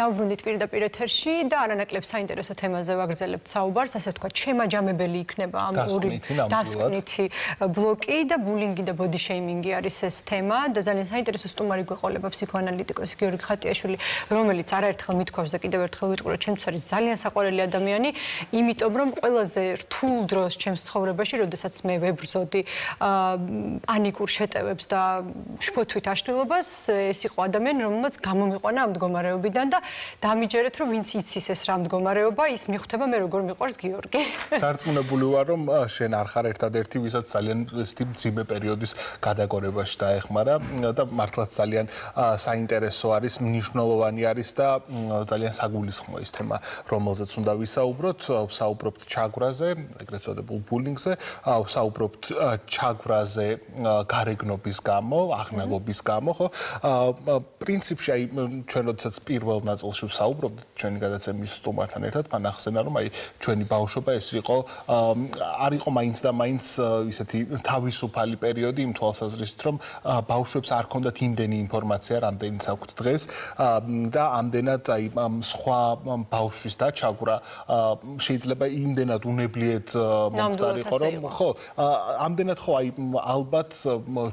დავბრუნდით პირდაპირ ეთერში და არანაკლებ საინტერესო თემაზე ვაგრძელებთ საუბარს, ასე ვთქვათ, შემაჯამებელი იქნება ამ ორი დასკვნითი ბლოკი და ბულინგი და ბოდი შეიმინგი არის ეს თემა და ძალიან საინტერესო სტუმარი გვეყოლება ფსიქოანალიტიკოსი გიორგი ხატიაშვილი, რომელიც არაერთხელ მithქვავს და კიდევ ერთხელ ვიტყურო, ჩემთვის არის ძალიან საყვარელი ადამიანი, იმიტომ რომ ყველაზე რთულ დროს ჩემს ცხოვრებაში, როდესაც მე ვებრძოდი პანიკურ შეტევებს და შფოთვით აშლილობას, ეს იყო ადამიანი, რომელმაც გამომიყვანა ამ მდგომარეობიდან და დამიჯერეთ რომ ვინც იცის ეს რა მდგომარეობა ის მიხვდება მე როგორ მიყვარს გიორგი. დარწმუნებული ვარ რომ შენ არ ხარ ერთადერთი ვისაც ძალიან სტიმ ძიმე პერიოდის გადაგორებაში დაეხმარა და მართლაც ძალიან საინტერესო არის მნიშვნელოვანი არის და ძალიან საგულისხმო ის თემა რომელზეც უნდა ვისაუბროთ. ვსაუბრობთ ჩაგვრაზე ეგრეთ წოდებულ ბულინგზე. ვსაუბრობთ ჩაგვრაზე გარეგნობის გამო აღნაგობის გამო ხო? პრინციპში აი ჩვენ როდესაც პირველ ნაწილში ვსაუბრობთ ჩვენი გადაცემის სტუმართან ერთად მან ახსენა რომ აი ჩვენი ბავშვობა ეს იყო არ იყო მაინც და მაინც ისეთი თავისუფალი პერიოდი იმ თვალსაზრისით რომ ბავშვებს არ ქონდათ იმდენი ინფორმაცია რამდენიც აქვთ დღეს და ამდენად აი სხვა ბავშვის დაჩაგვრა შეიძლება იმდენად უნებლიეთ მომხდარიყო რომ ხო ამდენად ხო აი ალბათ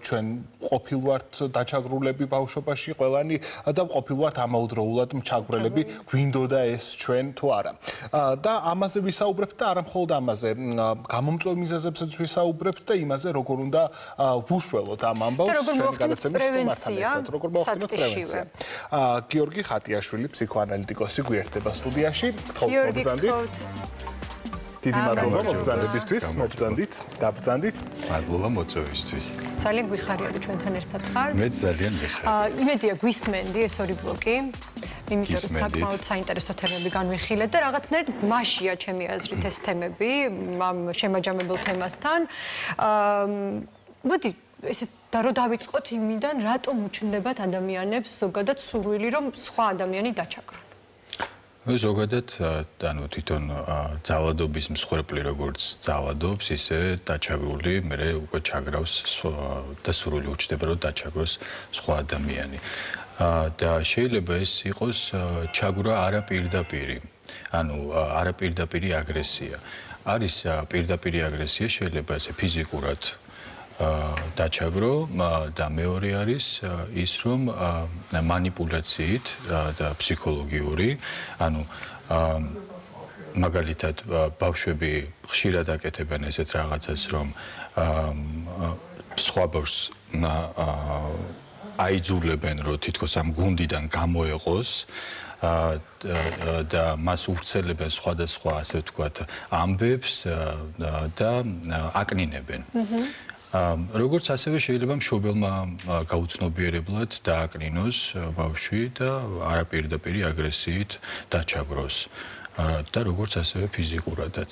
ჩვენ ყოფილვართ დაჩაგრულები ბავშვობაში ყველანი და ყოფილვართ ამაუდროულად ჩაგვრელები გვინდოდა ეს ჩვენ თუ არა. და ამაზე ვისაუბრებთ და არა მხოლოდ ამაზე, გამომწვევ მიზეზებსაც ვისაუბრებთ და იმაზე, როგორ უნდა ვუშველოთ ამ ამბავს ჩვენ გადაცემის სტუმართან ერთად, როგორ მოახდინოთ პრევენცია. აა გიორგი ხატიაშვილი ფსიქოანალიტიკოსი გვერდება სტუდიაში. გთხოვთ მოგზანდით. დიდი მადლობა მოგზანებისთვის, მოგზანდით, დაბრძანდით. მადლობა მოწვევისთვის. ძალიან გვიხარია, რომ ჩვენთან ერთად ხარ. მე ძალიან მიხარია. აა, იმედია გვისმენდი ეს ორი ბლოკი. იმიტომ რომ საკმაოდ საინტერესო თემები განვიხილეთ და რაღაცნაირად მასშია ჩემი აზრით ეს თემები ამ შემაჯამებელ თემასთან. აა მოდი ესე და რო დავიწყოთ იმიდან, რატომ უჩნდებათ ადამიანებს ზოგადად სურვილი რომ სხვა ადამიანი დაჩაგრონ. ну ზოგადად ანუ თვითონ ძალადობის მსხვერპლი როგორც ძალადობს ისე დაჩაგრული მე უკვე ჩაგრავს და სრული უჩნდება რომ დაჩაგროს სხვა ადამიანი და შეიძლება ეს იყოს ჩაგვრა არაპირდაპირი, ანუ არაპირდაპირი აგრესია. არის პირდაპირი აგრესია, შეიძლება ესე ფიზიკურად დაჩაგრო და მეორე არის ის რომ манипуляციით და ფსიქოლოგიური ანუ მაგალითად ბავშვები ხშირად აკეთებენ ესეთ რაღაცას რომ სხვა ბავშვს აიძულებენ რომ თითქოს ამ გუნდიდან გამოეყოს და მას ურცელებენ სხვადასხვა ასე ვთქვათ ამბებს და აკნინებენ. როგორც ასევე შეიძლება მშობელმა გაუცნობიერებლად დააკნინოს ბავშვი და არაპირდაპირი აგრესიით დაჩაგროს და როგორც ასევე ფიზიკურადაც.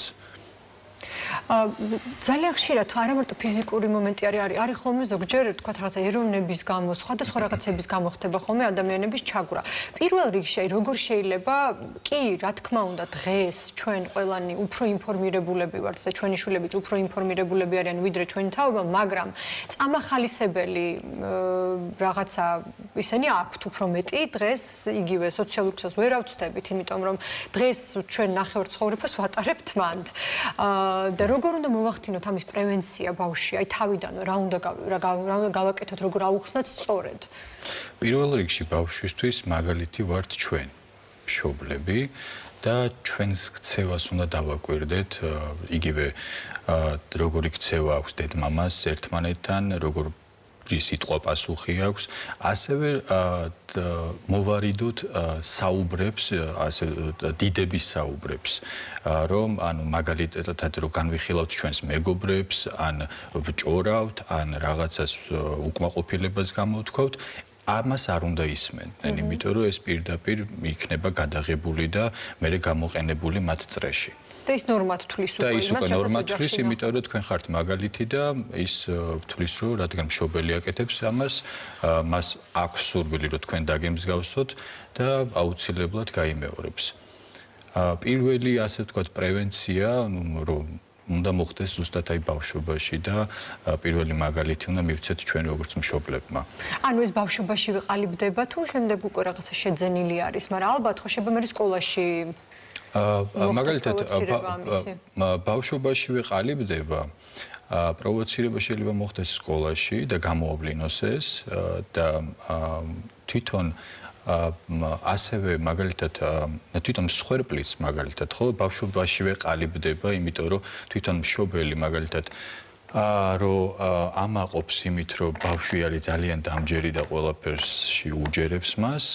ძალიან ხშირად თუ არა მარტო ფიზიკური მომენტი არის არის არის ხოლმე ზოგჯერ თქვა რაღაცა ეროვნების გამო სხვადასხვა რაღაცების გამო ხდება ხოლმე ადამიანების ჩაგვრა. პირველ რიგში როგორ შეიძლება კი რა თქმა უნდა დღეს ჩვენ ყველანი უფრო ინფორმირებულები ვართ და ჩვენი შვილებიც უფრო ინფორმირებულები არიან ვიდრე ჩვენი თაობა მაგრამ წამახალისებელი რაღაცა ისინი აქვთ უფრო მეტი დღეს იგივე სოციალურ ქსელს ვერ ავწდებით იმიტომ რომ დღეს ჩვენ ნახევარ ცხოვრებას ვატარებთ მანდ და როგორ უნდა მოვახდინოთ ამის პრევენცია ბავშვი? აი თავიდან რა უნდა რა უნდა გავაკეთოთ, როგორ აუხსნათ სწორედ? პირველ რიგში ბავშვისთვის მაგალითი ვართ ჩვენ, მშობლები და ჩვენს ქცევას უნდა დავაკვირდეთ, იგივე როგორი ქცევა აქვს დედმამას ერთმანეთთან, როგორ სიტყვა პასუხი აქვს, ასევე მოვარიდოთ საუბრებს, ასე დიდების საუბრებს, რომ ანუ მაგალითად რომ განვიხილავთ ჩვენს მეგობრებს, ან ვჭორავთ, ან რაღაცას უკმაყოფილებას გამოვთქვათ, ამას არ უნდა ისმენდნენ, იმიტომ რომ ეს პირდაპირ იქნება გადაღებული და მე გამოყენებული მათ წრეში. და ის ნორმად თulis უკვე იმას, რასაც ნორმად თulis, იმიტომ რომ თქვენ ხართ მაგალითი და ის თulis რომ რადგან მშობელი აკეთებს ამას, მას აქვს სურვილი რომ თქვენ დაგემსგავსოთ და აუცილებლად გაიმეორებს. პირველი ასე ვთქვათ პრევენცია, რომ უნდა მოხდეს ზუსტად აი ბავშვობაში და პირველი მაგალითი უნდა მივცეთ ჩვენ როგორც მშობლებმა. ანუ ეს ბავშვობაში ვიყალიბდება თუ შემდეგ უკვე რაღაცა შეძენილი არის, მაგრამ ალბათ ხო შეიძლება მე სკოლაში აა მაგალითად ბავშვობაში ვიყალიბდება ა პროვოცირება შეიძლება მოხდეს სკოლაში და გამოავლინოს ეს და თვითონ ასევე მაგალითად თვითონ მსხვერპლიც მაგალითად ხო ბავშვობაშივე ყალიბდება იმიტომ რომ თვითონ მშობელი მაგალითად ა რო ამაყობს იმით რომ ბავშვი არის ძალიან დამჯერი და ყველაფერსში უჯერებს მას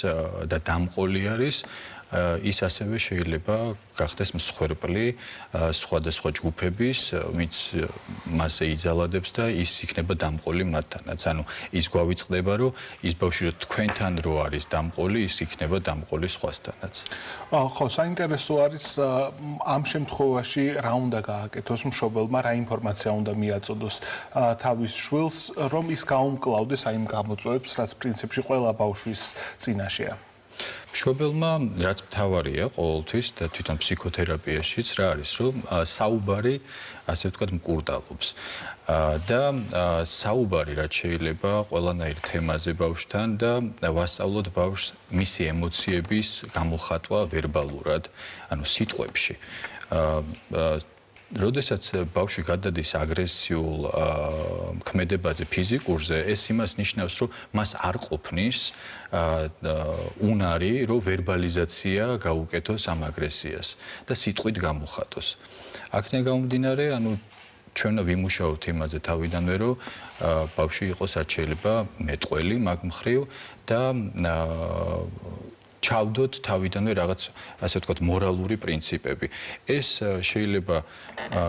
და დამყოლი არის ის ასევე შეიძლება გახდეს მსხვერპლი სხვადასხვა ჯგუფების, ვინც მასე იძალადებს და ის იქნება დამყოლი მათთანაც. ანუ ის გვავიწყდება, რომ ის ბავშვი რო თქვენთან რო არის დამყოლი, ის იქნება დამყოლი სხვასთანაც. ხო, საინტერესო არის ამ შემთხვევაში რა უნდა გააკეთოს მშობელმა, რა ინფორმაცია უნდა მიაწოდოს თავის შვილს, რომ ის გაუმკლავდეს აი იმ გამოწვევებს, რაც პრინციპში ყველა ბავშვის წინაშეა. მშობელმა რაც მთავარია ყოველთვის და თვითონ ფსიქოთერაპიაშიც რა არის რომ საუბარი ასე ვთქვათ მკურდალობს. და საუბარი რაც შეიძლება ყველანაირ თემაზე ბავშვთან და ვასწავლოთ ბავშვს მისი ემოციების გამოხატვა ვერბალურად ანუ სიტყვებში როდესაც ბავშვი გადადის აგრესიულ ქმედებაზე ფიზიკურზე, ეს იმას ნიშნავს, რომ მას არ ყოფნის უნარი, რომ ვერბალიზაცია გაუკეთოს ამ აგრესიას და სიტყვით გამოხატოს. აქედან გამომდინარე, ანუ ჩვენ ვიმუშაოთ იმაზე თავიდანვე, რომ ბავშვი იყოს რაც შეიძლება მეტყველი მაგ მხრივ და ჩავდოთ თავიდანვე რაღაც ასე ვთქვათ მორალური პრინციპები. ეს შეიძლება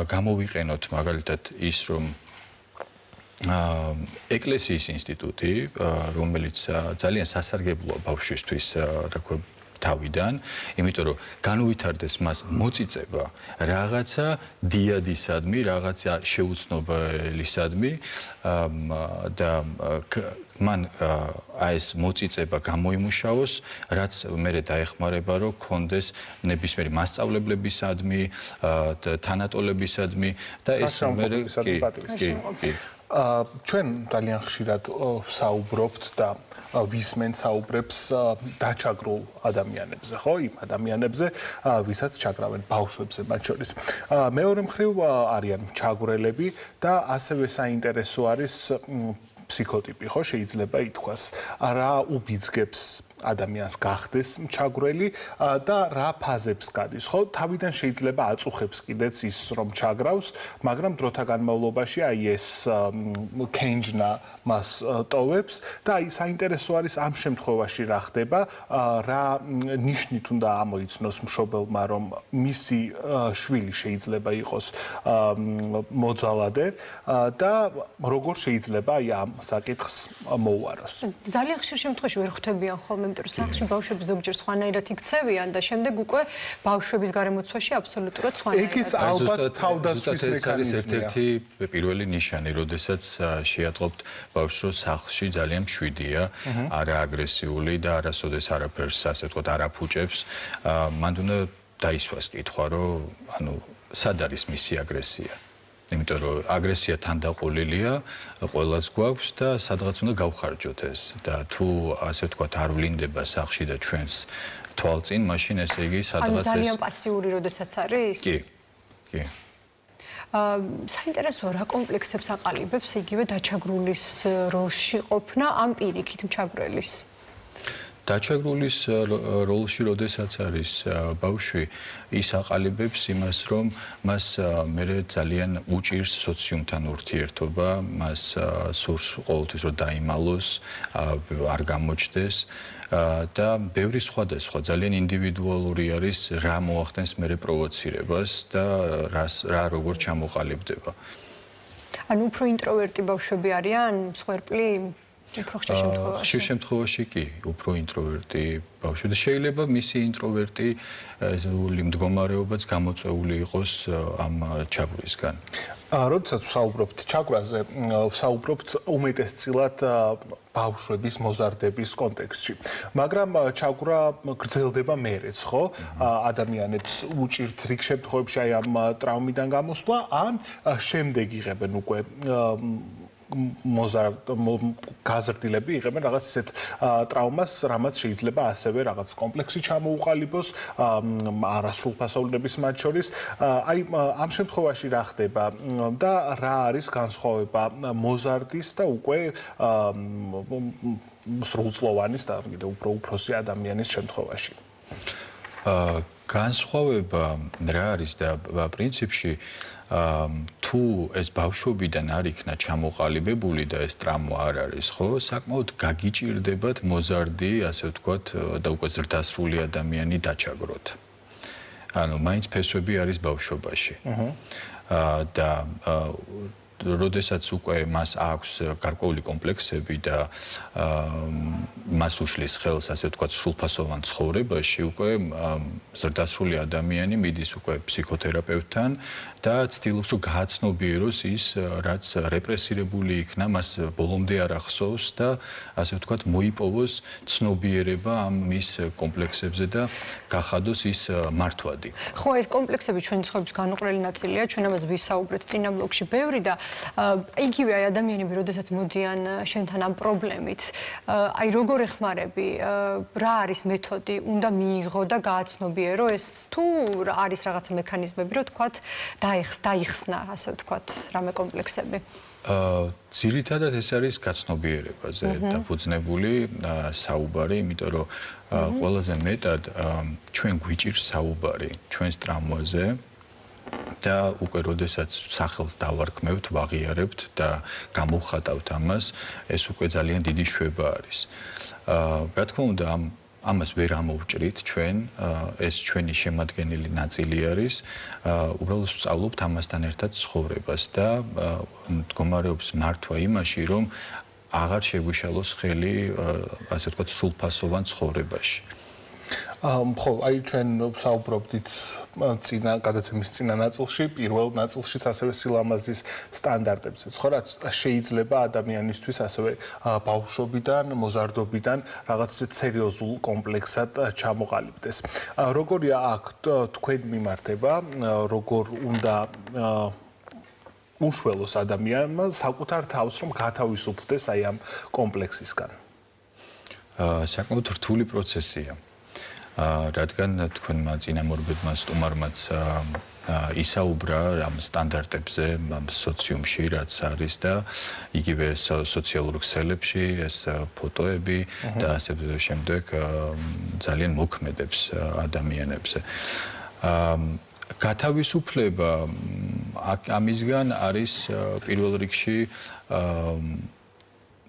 გამოვიყენოთ მაგალითად ის რომ ეკლესიის ინსტიტუტი, რომელიც ძალიან სასარგებლოა ბავშვისთვის, რა ქვია თავიდან, იმიტომ რომ განუვითარდეს მას მოწიწება რაღაცა დიადისადმი, რაღაცა შეუცნობელისადმი და მან აი ეს მოწიწება გამოიმუშაოს, რაც მე დაეხმარება, რომ კონდეს ნებისმიერი მასწავლებლებისადმი, თანატოლებისადმი და ეს მე კი კი კი ჩვენ ძალიან ხშირად საუბრობთ და ვისმენ საუბრებს დაჩაგრულ ადამიანებზე, ხო? იმ ადამიანებზე, ვისაც ჩაგრავენ ბავშვებზე მათ შორის. მეორე მხრივ არიან ჩაგვრელები და ასევე საინტერესო არის ფსიქოტიპი, ხო, შეიძლება ითქვას. რა უბიძგებს ადამიანს გახდეს ჩაგვრელი და რა ფაზებს გადის ხო? თავიდან შეიძლება აწუხებს კიდეც ის რომ ჩაგრავს მაგრამ დროთა განმავლობაში აი ეს კენჯნა მას ტოვებს და აი საინტერესო არის ამ შემთხვევაში რა ხდება რა ნიშნით უნდა ამოიცნოს მშობელმა რომ მისი შვილი შეიძლება იყოს მოძალადე და როგორ შეიძლება აი ამ საკითხს მოუაროს. ძალიან ხშირ შემთხვევაში ვერ ხვდებიან ხოლმე იმიტომ რომ სახლში ბავშვები ზოგჯერ სხვანაირად იქცევიან და შემდეგ უკვე ბავშვების გარემოცვაში აბსოლუტურად სხვანაირად. ეგიც ალბათ თავდაცვის მექანიზმია. ეს ერთ-ერთი პირველი ნიშანი, როდესაც შეატყობთ ბავშვს სახლში ძალიან მშვიდია, არა აგრესიული და არასოდეს არაფერს ასე ვთქვათ არაფუჭებს. მანდ უნდა დაისვას კითხვა, რომ ანუ სად არის მისი აგრესია? იმიტომ რომ აგრესია თანდაყოლილია, ყოველას გვაქვს და სადღაც უნდა გავხარჯოთ ეს და თუ ასე ვთქვათ არ ვლინდება სახში და ჩვენს თვალწინ, მაშინ ესე იგი სადღაც ეს ძალიან პასიური როდესაც არის? კი. კი. აა საინტერესოა რა კომპლექსებს აყალიბებს იგივე დაჩაგრულის როლში ყოფნა ამ პირიქით მჩაგვრელის? დაჩაგრულის როლში როდესაც არის ბავშვი ის აყალიბებს იმას რომ მას მე ძალიან უჭირს სოციუმთან ურთიერთობა მას სურს ყოველთვის რომ დაიმალოს არ გამოჩდეს და ბევრი სხვადასხვა ძალიან ინდივიდუალური არის რა მოახდენს მე პროვოცირებას და რას რა როგორ ჩამოყალიბდება. ანუ უფრო ინტროვერტი ბავშვები არიან მსხვერპლი უფრო ხშირ შემთხვევაში. ხშირ შემთხვევაში კი, უფრო ინტროვერტი ბავშვი და შეიძლება მისი ინტროვერტი ესეული მდგომარეობაც გამოწეული იყოს ამ ჩაგვრისგან. აა, როდესაც ვსაუბრობთ ჩაგვრაზე, ვსაუბრობთ უმეტესწილად ბავშვების მოზარდების კონტექსტში. მაგრამ ჩაგვრა გრძელდება მერეც, ხო? ადამიანებს უჭირთ რიგ შემთხვევებში აი ამ ტრავმიდან გამოსვლა, ან შემდეგ იღებენ უკვე მოზარ გაზრდილები იღებენ რაღაც ისეთ ტრავმას, რამაც შეიძლება ასევე რაღაც კომპლექსი ჩამოუყალიბოს არასრულფასოვნების მათ შორის. აი ამ შემთხვევაში რა ხდება და რა არის განსხვავება მოზარდის და უკვე სრულწლოვანის და კიდე უფრო უფროსი ადამიანის შემთხვევაში? აა განსხვავება რა არის და პრინციპში თუ ეს ბავშვობიდან არ იქნა ჩამოყალიბებული და ეს ტრამვა არ არის, ხო, საკმაოდ გაგიჭირდებათ მოზარდი, ასე ვთქვათ, და უკვე ზრდასრული ადამიანი დაჩაგროთ. ანუ მაინც ფესვები არის ბავშვობაში. აჰა. და როდესაც უკვე მას აქვს გარკვეული კომპლექსები და მას უშლის ხელს ასე ვთქვათ სრულფასოვან ცხოვრებაში უკვე ზრდასრული ადამიანი მიდის უკვე ფსიქოთერაპევტთან და ცდილობს რომ გააცნობიეროს ის რაც რეპრესირებული იქნა მას ბოლომდე არ ახსოვს და ასე ვთქვათ მოიპოვოს ცნობიერება ამ მის კომპლექსებზე და გახადოს ის მართვადი. ხო ეს კომპლექსები ჩვენი ცხოვრების განუყრელი ნაწილია ჩვენ ამას ვისაუბრეთ წინა ბლოკში ბევრი და იგივე აი ადამიანები როდესაც მოდიან შენთან ამ პრობლემით აი როგორ ეხმარები რა არის მეთოდი უნდა მიიღო და გააცნობიერო ეს თუ არის რაღაც მექანიზმები რომ თქვათ და დაიხს დაიხსნა ასე ვთქვათ რამე კომპლექსები. აა ძირითადად ეს არის გაცნობიერებაზე დაფუძნებული საუბარი, იმიტომ რომ ყველაზე მეტად ჩვენ გვიჭირს საუბარი ჩვენს ტრამვაზე და უკვე როდესაც სახელს დავარქმევთ, ვაღიარებთ და გამოვხატავთ ამას, ეს უკვე ძალიან დიდი შვება არის. აა რა თქმა უნდა ამ ამას ვერ ამოვჭრით ჩვენ ეს ჩვენი შემადგენელი ნაწილი არის უბრალოდ სწავლობთ ამასთან ერთად ცხოვრებას და მდგომარეობს მართვა იმაში რომ აღარ შეგვიშალოს ხელი ასე ვთქვათ სულფასოვან ცხოვრებაში ხო, აი ჩვენ საუბრობდით წინა გადაცემის წინა ნაწილში, პირველ ნაწილშიც ასევე სილამაზის სტანდარტებზე. ხო, რაც შეიძლება ადამიანისთვის ასევე ბავშვობიდან, მოზარდობიდან რაღაც სერიოზულ კომპლექსად ჩამოყალიბდეს. როგორია აქ თქვენ მიმართება, როგორ უნდა უშველოს ადამიანმა საკუთარ თავს რომ გათავისუფლდეს აი ამ კომპლექსისგან? აა საკმაოდ რთული პროცესია. რადგან თქვენმა წინამორბედმა სტუმარმაც ისაუბრა ამ სტანდარტებზე ამ სოციუმში რაც არის და იგივე სოციალურ ქსელებში ეს ფოტოები და ასე შემდეგ ძალიან მოქმედებს ადამიანებზე. აა გათავისუფლება ამისგან არის პირველ რიგში აა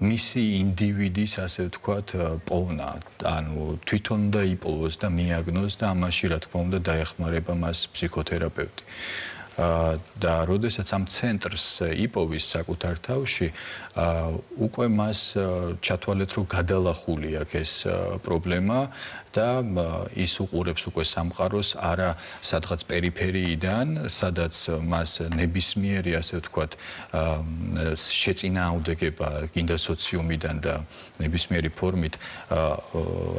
მისი ინდივიდის ასე ვთქვათ პოვნა. ანუ თვითონ და იპოვოს და მიაგნოს და ამაში რა თქმა უნდა დაეხმარება მას ფსიქოთერაპევტი და როდესაც ამ ცენტრს იპოვის საკუთარ თავში უკვე მას ჩათვალეთ რომ გადალახული აქვს ეს პრობლემა და ის უყურებს უკვე სამყაროს არა სადღაც პერიფერიიდან, სადაც მას ნებისმიერი ასე ვთქვათ შეწინააღმდეგება გინდა სოციუმიდან და ნებისმიერი ფორმით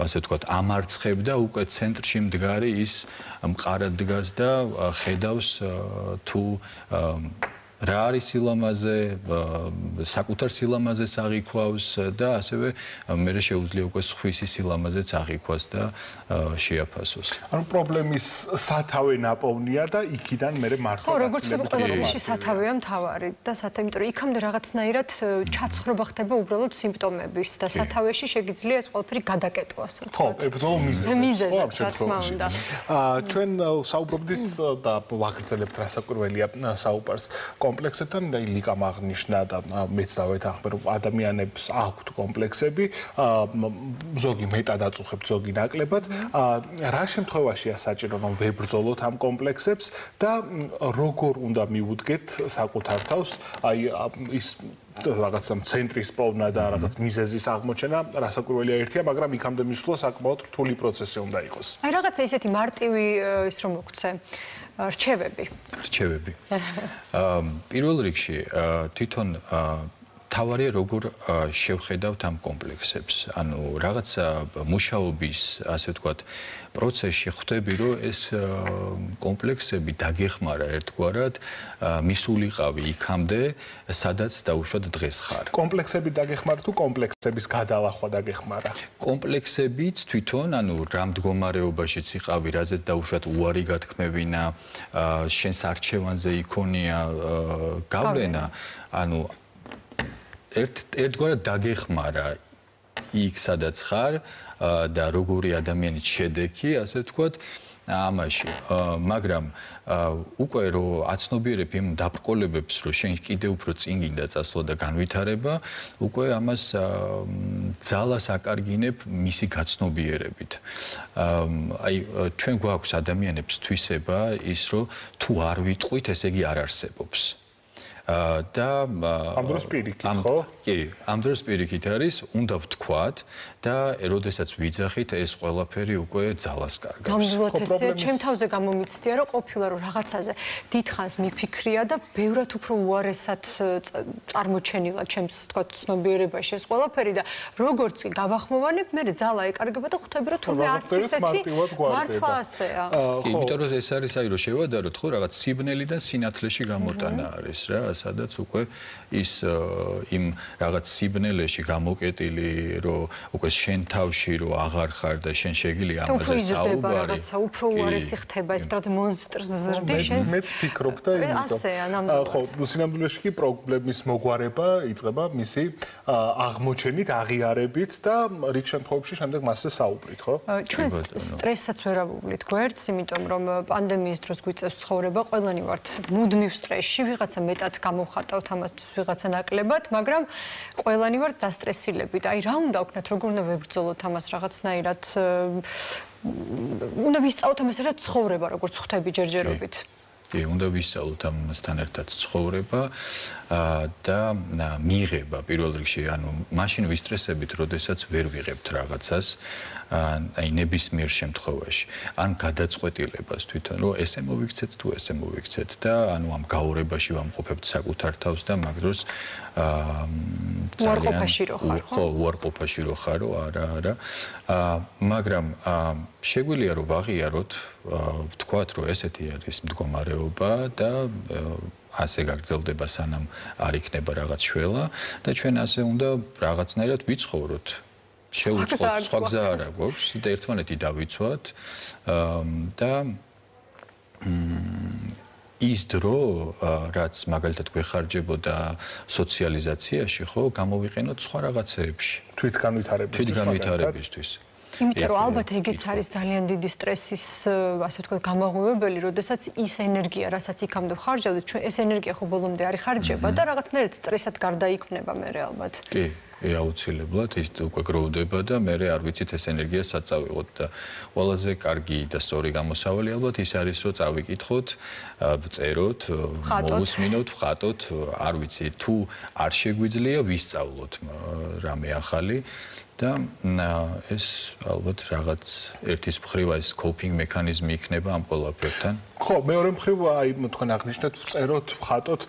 ასე ვთქვათ ამარცხებდა უკვე ცენტრში მდგარი ის მყარად დგას და ხედავს თუ რა არის სილამაზე, საკუთარ სილამაზეს აღიქვავს და ასევე მე შეუძლია უკვე სხვისი სილამაზეც აღიქვას და შეაფასოს. ანუ პრობლემის სათავე ნაპოვნია და იქიდან მე მართლა ხო, როგორც პრობლემაში სათავეა მთავარი და სათავე, იმიტომ რომ იქამდე რაღაცნაირად ჩაცხრობა ხდება უბრალოდ სიმპტომების და სათავეში შეგიძლია ეს ყველაფერი გადაკეტვას, რა თქმა უნდა. ხო, ებრძოლო მიზეზს. მიზეზს, რა თქმა უნდა. აა ჩვენ საუბრობდით და ვაგრძელებთ რასაკვირველია საუბარს. კომპლექსებთან და ლიკამ აღნიშნა და მეც დავეთანხმე რომ ადამიანებს აქვთ კომპლექსები ზოგი მეტად აწუხებთ ზოგი ნაკლებად. რა შემთხვევაშია საჭირო რომ ვებრძოლოთ ამ კომპლექსებს და როგორ უნდა მიუდგეთ საკუთარ თავს აი ის რაღაცა ცენტრის პოვნა და რაღაც მიზეზის აღმოჩენა რასაკვირველია ერთია, მაგრამ იქამდე მისვლა საკმაოდ რთული პროცესი უნდა იყოს. აი რაღაცა ისეთი მარტივი ის რომ მოგცე რჩევები. რჩევები. აა პირველ რიგში თვითონ თავარია როგორ შევხედავთ ამ კომპლექსებს. ანუ რაღაც მუშაობის, ასე ვთქვათ, პროცესში ხვდები, რომ ეს კომპლექსები დაგეხმარა ერთგვარად, მისულიყავი იქამდე, სადაც დაუშვათ დღეს ხარ. კომპლექსები დაგეხმარა თუ კომპლექსების გადალახვა დაგეხმარა? კომპლექსებიც თვითონ, ანუ რამ მდგომარეობაშიც იყავი, რაზეც დაუშვათ უარი გათქმევინა, შენს არჩევანზე იქონია გავლენა, ანუ ერთ ერთგვარად დაგეხმარა იქ სადაც ხარ და როგორი ადამიანის შედეგი, ასე ვთქვათ, ამაში. მაგრამ უკვე რო აცნობიერებ იმ დაბრკოლებებს, რომ შენ კიდე უფრო წინ გინდა წასვლა და განვითარება, უკვე ამას ძალას აკარგინებ მისი გაცნობიერებით. აი ჩვენ გვაქვს ადამიანებს თვისება ის, რომ თუ არ ვიტყვით, ესე იგი არ არსებობს. და ამ დროს პირიქით ხო? კი, ამ დროს პირიქით არის, უნდა ვთქვათ და როდესაც ვიძახით ეს ყველაფერი უკვე ძალას კარგავს. გამძლოთ ჩემ თავზე გამომიცდია რომ ყოფილა რომ რაღაცაზე დიდხანს მიფიქრია და ბევრად უფრო უარესად წარმოჩენილა ჩემს თქვა ცნობიერებაში ეს ყველაფერი და როგორც კი გავახმოვანებ, მე ძალა ეკარგება და ხვდები რომ თუმე არც ისეთი მართლა ასეა. კი, იმიტომ რომ ეს არის აი რომ შევადაროთ ხო რაღაც სიბნელიდან სინათლეში გამოტანა არის რა, სადაც უკვე ის იმ რაღაც სიბნელეში გამოკეტილი რომ უკვე შენ თავში რო აღარ ხარ და შენ შეგიძლია ამაზე საუბარი. რაღაცა უფრო უარესი ხდება ეს რაღაც მონსტრს ზრდი შენს. მეც ფიქრობ და იმიტომ. ხო, სინამდვილეში კი პრობლემის მოგვარება იწყება მისი აღმოჩენით, აღიარებით და რიგ შემთხვევებში შემდეგ მასზე საუბრით, ხო? ჩვენ სტრესსაც ვერ ავუვლით გვერდს, იმიტომ რომ პანდემიის დროს გვიწევს ცხოვრება, ყველანი ვართ მუდმივ სტრესში, ვიღაცა მეტად გამოვხატავთ ამას, ვიღაცა ნაკლებად, მაგრამ ყველანი ვართ დასტრესილებით. აი რა უნდა ვქნათ, როგორ უნდა ვებრძოლოთ ამას რაღაცნაირად? უნდა ვისწავლოთ ამას რა ცხოვრება როგორც ხვდები ჯერჯერობით. კი უნდა ვისწავლოთ ამასთან ერთად ცხოვრება და მიიღება პირველ რიგში ანუ მაშინ ვისტრესებით როდესაც ვერ ვიღებთ რაღაცას აი ნებისმიერ შემთხვევაში. ან გადაწყვეტილებას თვითონ. რომ ესე მოვიქცეთ თუ ესე მოვიქცეთ და ანუ ამ გაურებაში ვამყოფებთ საკუთარ თავს და მაგ დროს აა უარყოფაში რო ხარ ხო? უარყოფაში რო ხარო არა არა. აა მაგრამ შეგვიძლია რომ ვაღიაროთ ვთქვათ რომ ესეთი არის მდგომარეობა და ასე გაგრძელდება სანამ არ იქნება რაღაც შველა და ჩვენ ასე უნდა რაღაცნაირად ვიცხოვროთ. შეუწყოთ სხვა გზა არა გვაქვს. და ერთმანეთი დავიცვათ. და ის დრო რაც მაგალითად გვეხარჯებოდა სოციალიზაციაში ხო გამოვიყენოთ სხვა რაღაცეებში. თვითგანვითარებისთვის თვითგანვითარებისთვის იმიტომ რომ ალბათ ეგეც არის ძალიან დიდი სტრესის ასე ვთქვათ გამაღვივებელი, როდესაც ის ენერგია, რასაც იქამდე ხარჯავდით, ჩვენ ეს ენერგია ხო ბოლომდე არის ხარჯება და რაღაცნაირად სტრესად გარდაიქმნება მე ალბათ. კი. აუცილებლად ის უკვე გროვდება და მე არ ვიცით ეს ენერგია საწავიღოთ და ყველაზე კარგი და სწორი გამოსავალი ალბათ ის არის რომ წავიკითხოთ, ვწეროთ, მოусმინოთ, ვხატოთ, არ ვიცი თუ არ შეგვიძლია ვისწავლოთ რამე ახალი და ეს ალბათ რაღაც ერთის მხრივ ეს კოპინგ მექანიზმი იქნება ამ ყველაფერთან. ხო, მეორე მხრივ აი თქვენ აღნიშნეთ წეროთ, ხატოთ,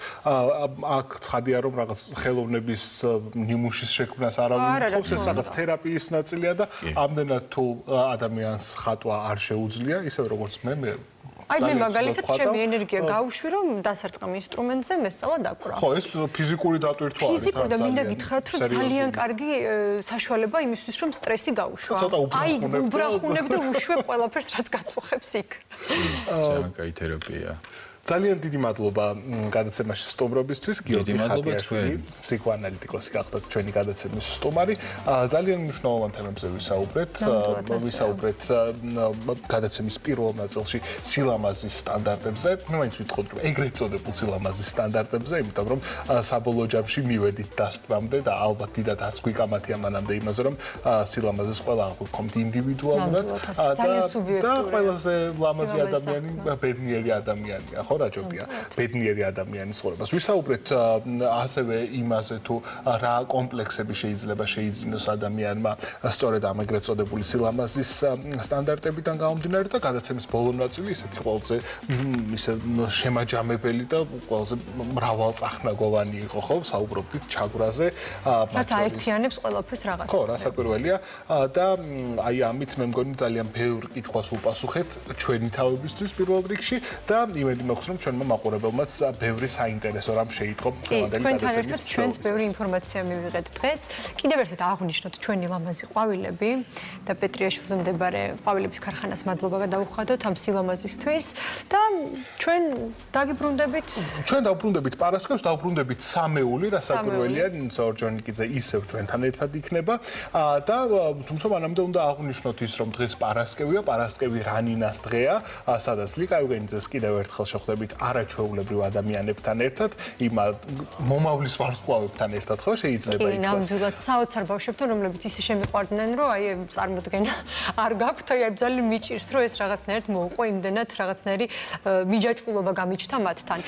აქ ცხადია რომ რაღაც ხელოვნების ნიმუშის შექმნას არავინ ხოს ეს რაღაც თერაპიის ნაწილია და ამდენად თუ ადამიანს ხატვა არ შეუძლია, ისე როგორც მე მე აი მე მაგალითად ჩემი ენერგია გავუშვი რომ დასარტყამ ინსტრუმენტზე მესწავლა დაკვრა. ხო, ეს ფიზიკური დატვირთვა არის. ფიზიკური და მინდა გითხრათ რომ ძალიან კარგი საშუალება იმისთვის რომ სტრესი გაუშვა. აი უბრახუნებ და უშვებ ყველაფერს რაც გაწუხებს იქ. ძალიან კაი თერაპია. ძალიან დიდი მადლობა გადაცემაში სტუმრობისთვის გიორგი ხატიაშვილი ფსიქოანალიტიკოსი გახდათ ჩვენი გადაცემის სტუმარი. ძალიან მნიშვნელოვან თემებზე ვისაუბრეთ. ვისაუბრეთ გადაცემის პირველ ნაწილში სილამაზის სტანდარტებზე. მე მაინც ვიტყოდ რომ ეგრეთ წოდებულ სილამაზის სტანდარტებზე იმიტომ რომ საბოლოო ჯამში მივედით დასკვნამდე და ალბათ დიდად არც გვიკამათია მანამდე იმაზე რომ სილამაზეს ყველა აღვქომთ ინდივიდუალურად. და და ყველაზე ლამაზი ადამიანი ბედნიერი ადამიანია ხო ხო რა ჯობია ბედნიერი ადამიანის ცხოვრებას. ვისაუბრეთ ასევე იმაზე თუ რა კომპლექსები შეიძლება შეიძინოს ადამიანმა სწორედ ამ ეგრეთ წოდებული სილამაზის სტანდარტებიდან გამომდინარე და გადაცემის ბოლო ნაწილი ისეთი ყველაზე ისე შემაჯამებელი და ყველაზე მრავალწახნაგოვანი იყო ხო? საუბრობდით ჩაგვრაზე რაც აერთიანებს ყველაფერს რაღაცა ხო რასაკვირველია და აი ამით მე მგონი ძალიან ბევრ კითხვას უპასუხეთ ჩვენი თავებისთვის პირველ რიგში და იმედი მაქვს რომ ჩვენმა მაყურებელმაც ბევრი საინტერესო რამ შეიტყო ყველანდელი გადაცემის ჩვენს ბევრი ინფორმაცია მივიღეთ დღეს. კიდევ ერთად აღვნიშნოთ ჩვენი ლამაზი ყვავილები და პეტრიაშვილზე მდებარე ყვავილების ქარხანას მადლობა გადაუხადოთ ამ სილამაზისთვის. და ჩვენ დაგიბრუნდებით? ჩვენ დავბრუნდებით პარასკევს დავბრუნდებით სამეული რასაკვირველია ზორჯონიკიძე ისევ ჩვენთან ერთად იქნება. და თუმცა მანამდე უნდა აღვნიშნოთ ის რომ დღეს პარასკევია პარასკევი რანინას დღეა. სადაც ლიკა ევგენიძეს კიდევ ერთხელ შეხვდებით არაჩვეულებრივ ადამიანებთან ერთად იმ მომავლის ვარსკვლავებთან ერთად ხო შეიძლება ითქვას? კი ნამდვილად საოცარ ბავშვებთან რომლებიც ისე შემიყვარდნენ რომ აი წარმოდგენა არ გაქვთ აი ძალიან მიჭირს რომ ეს რაღაცნაირად მოუყვა იმდენად რაღაცნაირი მიჯაჭვულობა გამიჩნდა მათთან.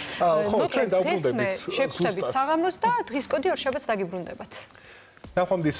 ხო ჩვენ დავბრუნდებით შეგვხვდებით საღამოს და დღის კოდი ორშაბათს დაგიბრუნდებათ. ნახვამდის